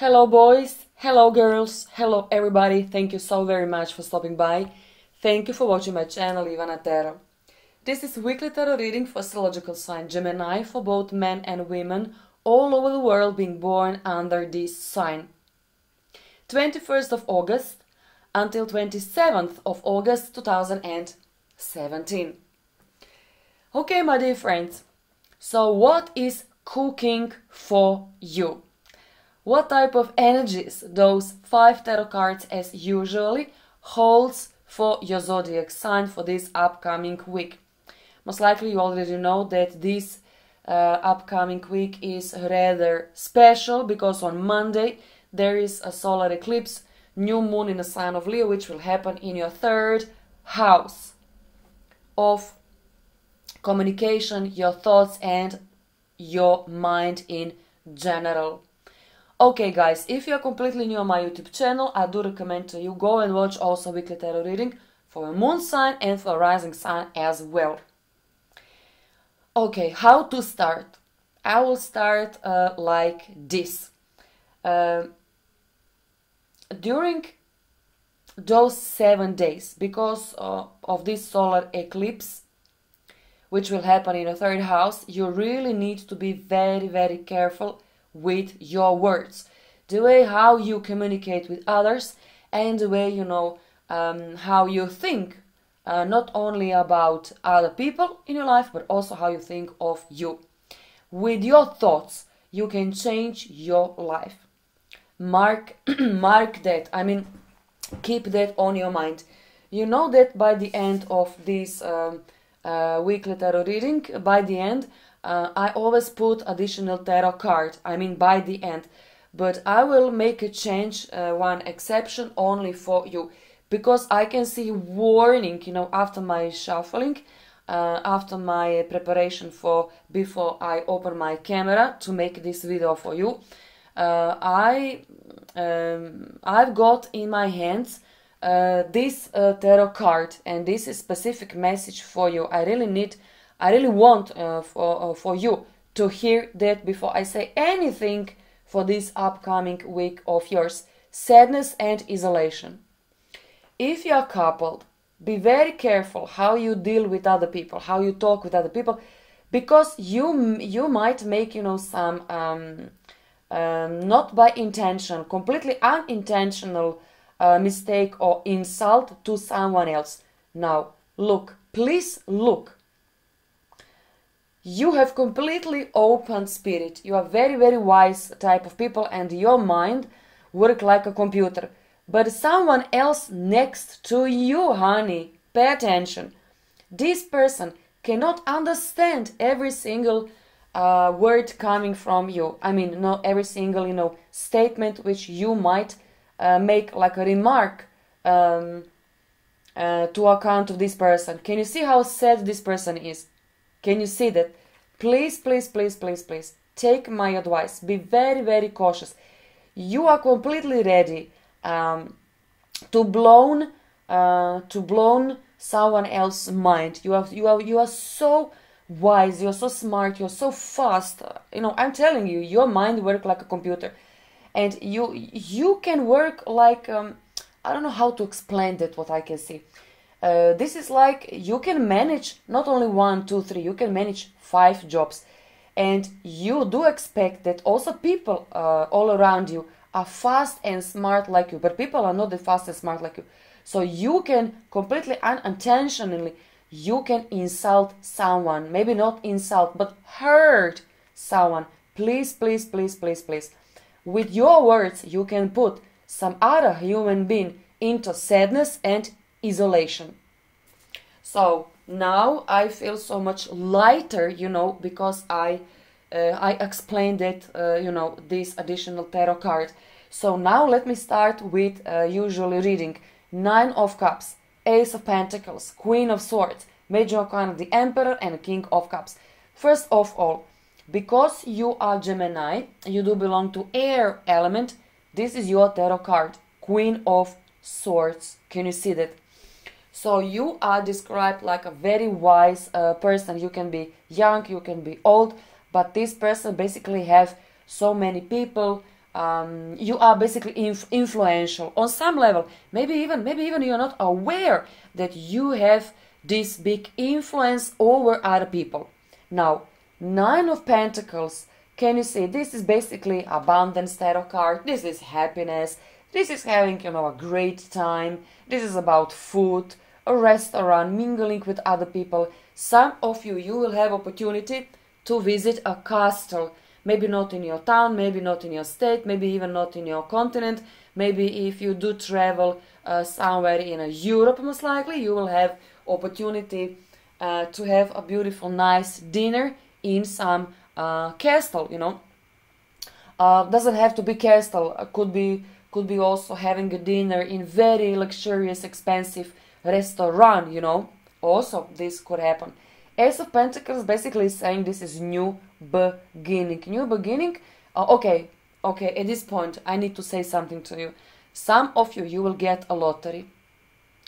Hello, boys. Hello, girls. Hello, everybody. Thank you so very much for stopping by. Thank you for watching my channel, Ivana Tarot. This is weekly tarot reading for astrological sign Gemini for both men and women all over the world being born under this sign. 21st of August until 27th of August 2017. Okay, my dear friends. So, what is cooking for you? What type of energies those five tarot cards as usually holds for your zodiac sign for this upcoming week? Most likely you already know that this uh, upcoming week is rather special because on Monday there is a solar eclipse, new moon in the sign of Leo, which will happen in your third house of communication, your thoughts, and your mind in general. Okay, guys, if you're completely new on my YouTube channel, I do recommend to you go and watch also weekly tarot reading for a moon sign and for a rising sign as well. Okay, how to start? I will start uh, like this. Uh, during those seven days, because uh, of this solar eclipse, which will happen in the third house, you really need to be very, very careful with your words. The way how you communicate with others and the way you know um, how you think uh, not only about other people in your life, but also how you think of you. With your thoughts, you can change your life. Mark, mark that. I mean, keep that on your mind. You know that by the end of this um, uh, weekly tarot reading, by the end, uh, I always put additional tarot card. I mean, by the end. But I will make a change, uh, one exception only for you because I can see warning, you know, after my shuffling, uh, after my preparation for before I open my camera to make this video for you. Uh, I um, I've got in my hands uh, this uh, tarot card and this is specific message for you. I really need, I really want uh, for uh, for you to hear that before I say anything for this upcoming week of yours. Sadness and isolation. If you are coupled, be very careful how you deal with other people, how you talk with other people, because you you might make you know some um, um, not by intention, completely unintentional uh, mistake or insult to someone else. Now look, please look. You have completely open spirit. You are very very wise type of people, and your mind work like a computer but someone else next to you, honey. Pay attention. This person cannot understand every single uh, word coming from you. I mean, not every single, you know, statement which you might uh, make like a remark um, uh, to account of this person. Can you see how sad this person is? Can you see that? Please, please, please, please, please, take my advice. Be very, very cautious. You are completely ready um, to blown uh, to blown someone else's mind. You are you are you are so wise. You're so smart. You're so fast. You know I'm telling you, your mind work like a computer, and you you can work like um, I don't know how to explain that. What I can see. Uh, this is like you can manage not only one, two, three. You can manage five jobs, and you do expect that also people uh, all around you are fast and smart like you, but people are not the fast and smart like you. So you can completely unintentionally, you can insult someone. Maybe not insult, but hurt someone. Please, please, please, please, please. With your words, you can put some other human being into sadness and isolation. So now I feel so much lighter, you know, because I uh, I explained it, uh, you know, this additional tarot card. So now let me start with uh, usually reading Nine of Cups, Ace of Pentacles, Queen of Swords, Major Arcana, the Emperor, and King of Cups. First of all, because you are Gemini, you do belong to air element, this is your tarot card, Queen of Swords. Can you see that? So you are described like a very wise uh, person. You can be young, you can be old, but this person basically have so many people um, you are basically inf- influential on some level. Maybe even maybe even you're not aware that you have this big influence over other people. Now, Nine of Pentacles. Can you see this is basically abundance tarot card? This is happiness. This is having you know a great time. This is about food, a restaurant, mingling with other people. Some of you you will have opportunity to visit a castle maybe not in your town, maybe not in your state, maybe even not in your continent. Maybe if you do travel uh, somewhere in Europe, most likely you will have opportunity uh, to have a beautiful, nice dinner in some uh, castle. You know, uh, doesn't have to be castle. Uh, could be could be also having a dinner in very luxurious, expensive restaurant. You know, also this could happen. Ace of Pentacles basically saying this is new beginning. New beginning. Uh, okay, okay. At this point, I need to say something to you. Some of you, you will get a lottery,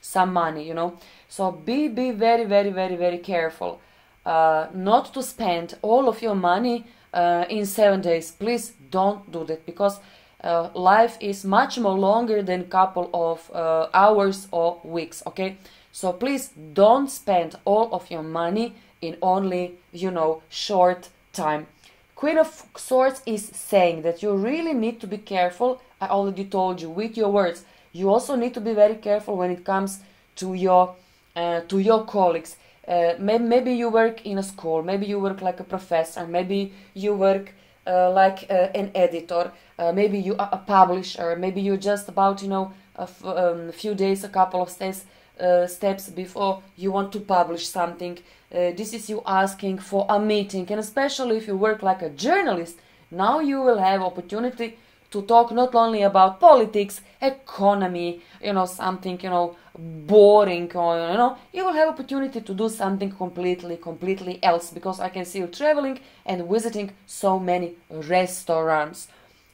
some money. You know, so be be very very very very careful, uh, not to spend all of your money uh, in seven days. Please don't do that because. Uh, life is much more longer than couple of uh, hours or weeks okay so please don't spend all of your money in only, you know, short time. Queen of Swords is saying that you really need to be careful. I already told you with your words. You also need to be very careful when it comes to your uh, to your colleagues. Uh, maybe, you work in a school. Maybe you work like a professor. Maybe you work like uh, an editor. Uh, maybe you are a publisher. Maybe you're just about you know a um, few days, a couple of days uh, steps before you want to publish something. Uh, this is you asking for a meeting, and especially if you work like a journalist, now you will have opportunity to talk not only about politics, economy, you know, something, you know, boring, or, you know, you will have opportunity to do something completely, completely else because I can see you traveling and visiting so many restaurants.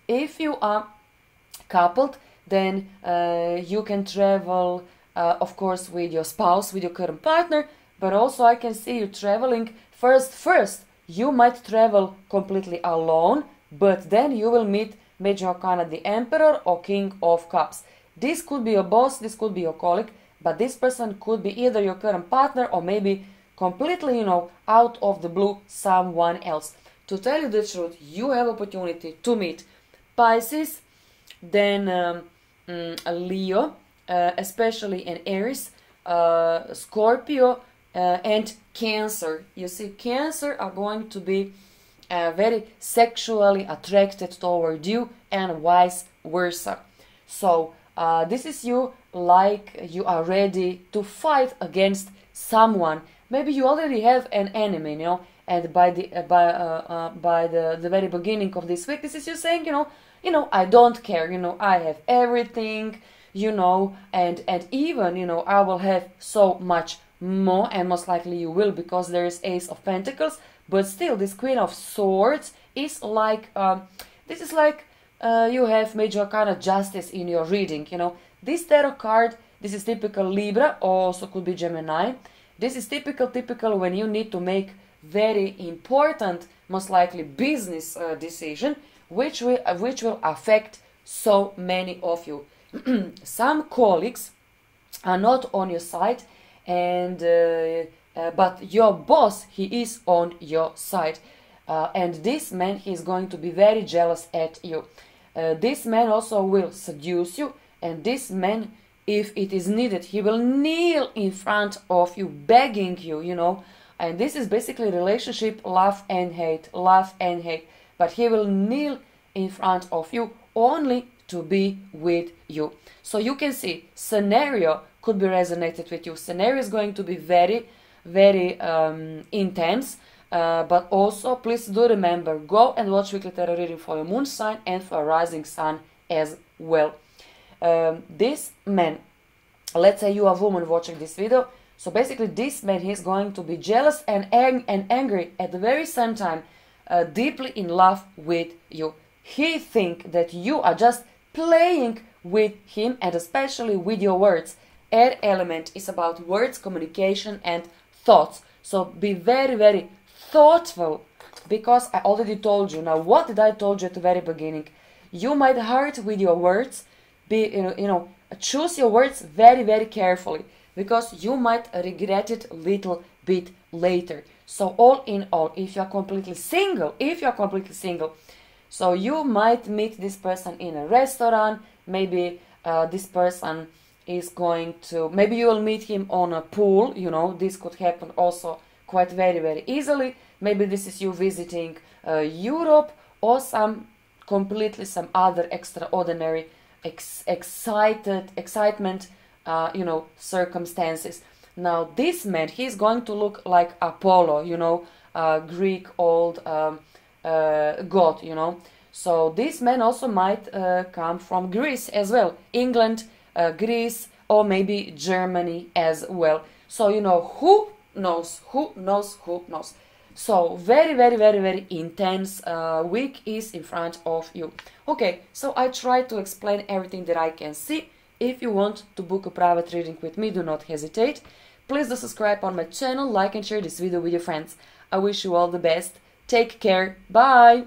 If you are coupled, then uh, you can travel uh, of course with your spouse with your current partner but also i can see you traveling first first you might travel completely alone but then you will meet major arcana the emperor or king of cups this could be your boss this could be your colleague but this person could be either your current partner or maybe completely you know out of the blue someone else to tell you the truth you have opportunity to meet pisces then um, mm, leo uh, especially in Aries, uh, Scorpio, uh, and Cancer. You see, Cancer are going to be very sexually attracted toward you, and vice versa. So, this is you like you are ready to fight against someone. Maybe you already have an enemy, you know, and by the uh, by uh, uh, by the the very beginning of this week, this is you saying, you know, you know, I don't care, you know, I have everything, you know, and and even you know I will have so much more, and most likely you will because there is Ace of Pentacles, but still this Queen of Swords is like um, this is like uh, you have major kind of justice in your reading. You know, this tarot card. This is typical Libra, also could be Gemini. This is typical, typical when you need to make very important, most likely business uh, decision, which will which will affect so many of you. some colleagues are not on your side and uh, uh, but your boss he is on your side. Uh, and this man he is going to be very jealous at you. Uh, this man also will seduce you. And this man if it is needed he will kneel in front of you begging you you know. And this is basically relationship love and hate love and hate. But he will kneel in front of you only to be with you. So you can see scenario could be resonated with you. Scenario is going to be very, very um, intense. Uh, but also, please do remember, go and watch weekly tarot reading for your moon sign and for rising sun as well. Um, this man, let's say you are a woman watching this video, so basically this man he's going to be jealous and, ang and angry at the very same time, uh, deeply in love with you. He think that you are just playing with him and especially with your words. Air element is about words, communication, and thoughts. So be very, very thoughtful because I already told you. Now, what did I told you at the very beginning? You might hurt with your words. Be you know, you know choose your words very very carefully because you might regret it a little bit later. So all in all, if you are completely single, if you are completely single, so you might meet this person in a restaurant. Maybe uh, this person is going to. Maybe you will meet him on a pool. You know, this could happen also quite very very easily. Maybe this is you visiting uh, Europe or some completely some other extraordinary ex- excited excitement uh, you know circumstances now this man he's going to look like apollo you know uh, greek old um, uh, god you know so this man also might uh, come from greece as well england uh, greece or maybe germany as well so you know who knows who knows who knows so very, very, very, very intense uh, week is in front of you. Okay, so I try to explain everything that I can see. If you want to book a private reading with me, do not hesitate. Please do subscribe on my channel, like and share this video with your friends. I wish you all the best. Take care. Bye.